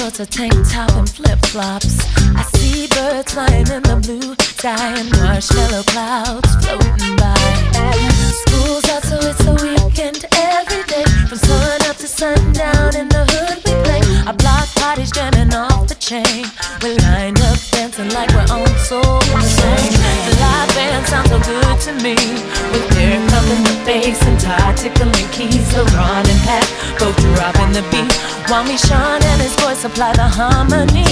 shorts, a tank top, and flip flops. I see birds flying in the blue sky and marshmallow clouds floating by. School's out, so it's a weekend We line up dancing like we're on Soul Train. The live band sounds so good to me. With up in the bass and Todd tickling keys. LeBron and Pat both dropping the beat. While me, Sean and his voice supply the harmony.